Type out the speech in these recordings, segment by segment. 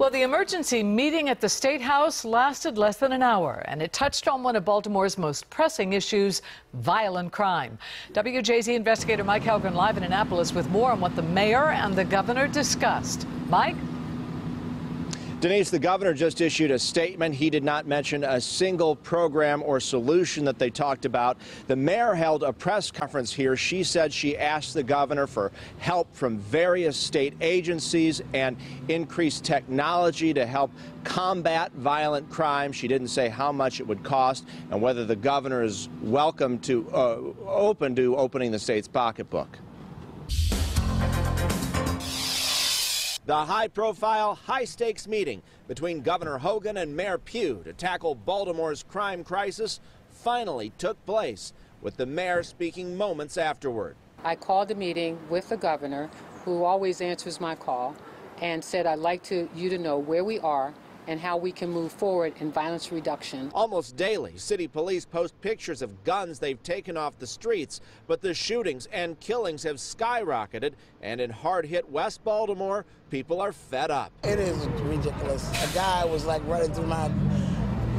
Well, the emergency meeting at the State House lasted less than an hour, and it touched on one of Baltimore's most pressing issues violent crime. WJZ investigator Mike Hellgren live in Annapolis with more on what the mayor and the governor discussed. Mike? Denise, the governor just issued a statement. He did not mention a single program or solution that they talked about. The mayor held a press conference here. She said she asked the governor for help from various state agencies and increased technology to help combat violent crime. She didn't say how much it would cost and whether the governor is welcome to uh, open to opening the state's pocketbook. The high profile, high stakes meeting between Governor Hogan and Mayor Pugh to tackle Baltimore's crime crisis finally took place, with the mayor speaking moments afterward. I called a meeting with the governor, who always answers my call, and said, I'd like to, you to know where we are and how we can move forward in violence reduction. Almost daily, city police post pictures of guns they've taken off the streets, but the shootings and killings have skyrocketed, and in hard hit West Baltimore, people are fed up. It is ridiculous. A guy was like running through my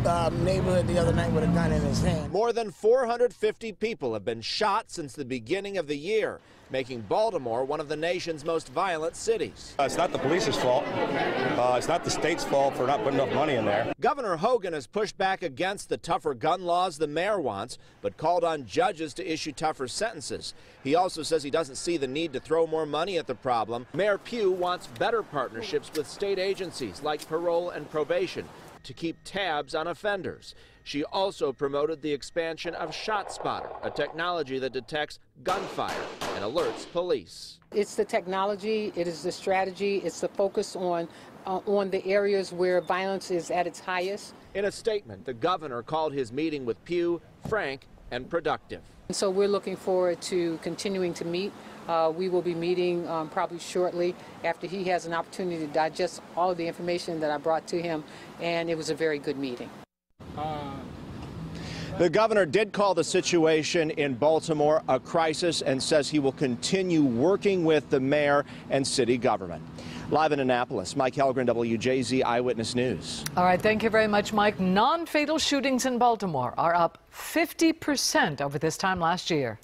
uh, neighborhood the other night with a gun in his hand. More than 450 people have been shot since the beginning of the year, making Baltimore one of the nation's most violent cities. Uh, it's not the police's fault. Uh, it's not the state's fault for not putting enough money in there. Governor Hogan has pushed back against the tougher gun laws the mayor wants, but called on judges to issue tougher sentences. He also says he doesn't see the need to throw more money at the problem. Mayor Pugh wants better partnerships with state agencies like parole and probation to keep tabs on offenders. She also promoted the expansion of ShotSpotter, a technology that detects gunfire and alerts police. It's the technology, it is the strategy, it's the focus on uh, on the areas where violence is at its highest. In a statement, the governor called his meeting with Pugh frank and productive. And so we're looking forward to continuing to meet. Uh, we will be meeting um, probably shortly after he has an opportunity to digest all of the information that I brought to him, and it was a very good meeting. The governor did call the situation in Baltimore a crisis and says he will continue working with the mayor and city government. Live in Annapolis, Mike Hellgren, WJZ Eyewitness News. All right, thank you very much, Mike. Non fatal shootings in Baltimore are up 50% over this time last year.